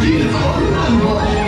Beautiful.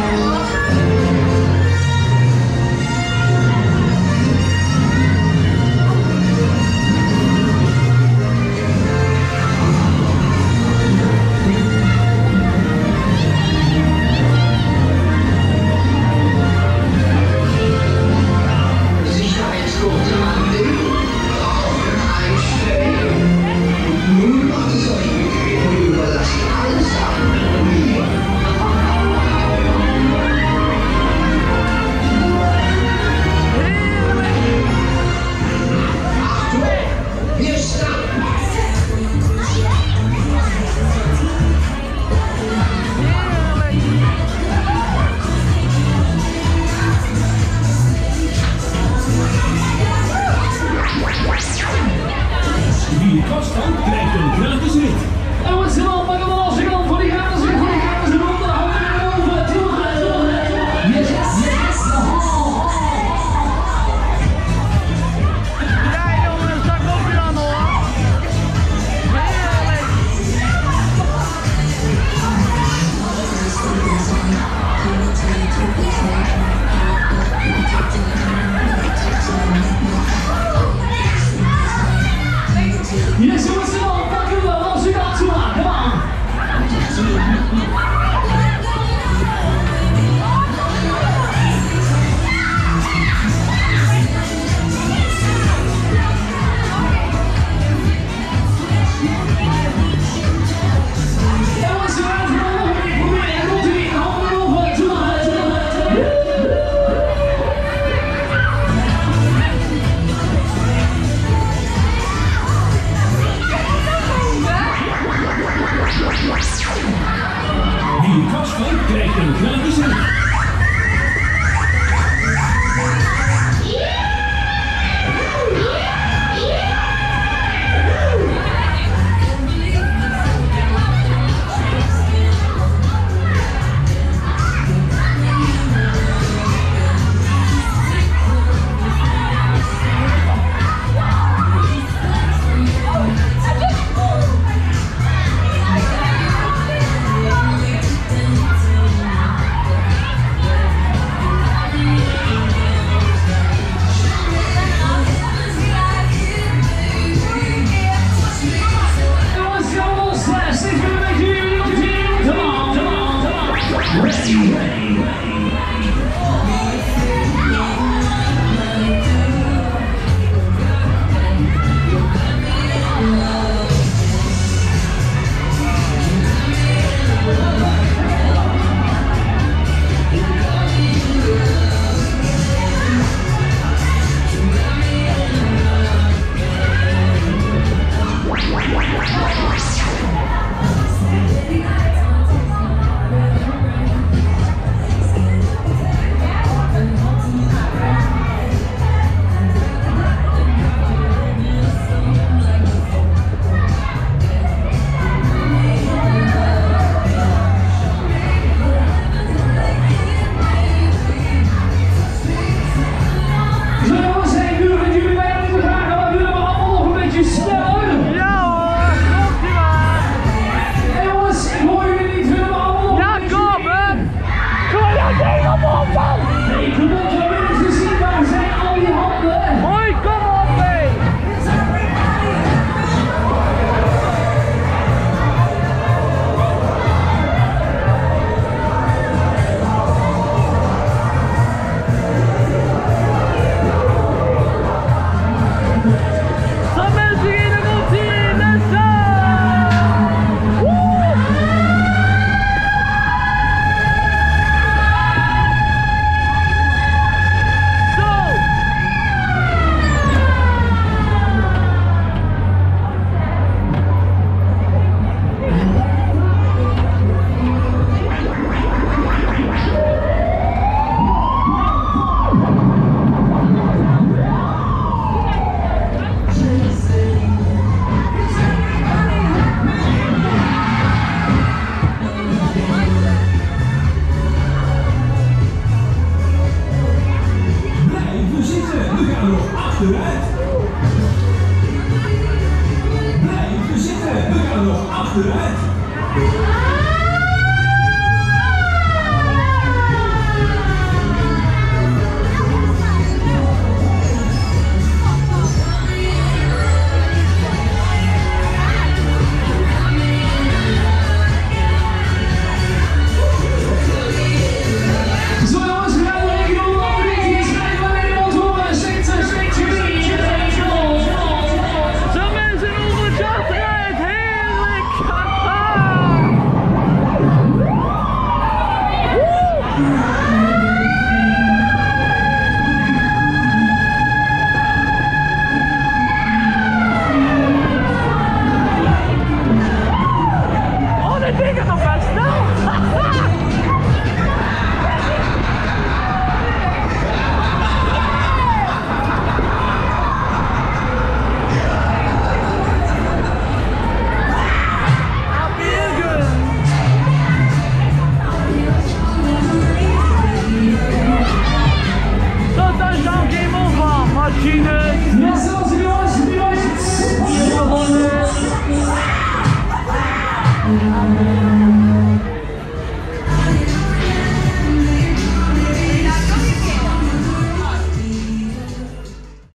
Hadi.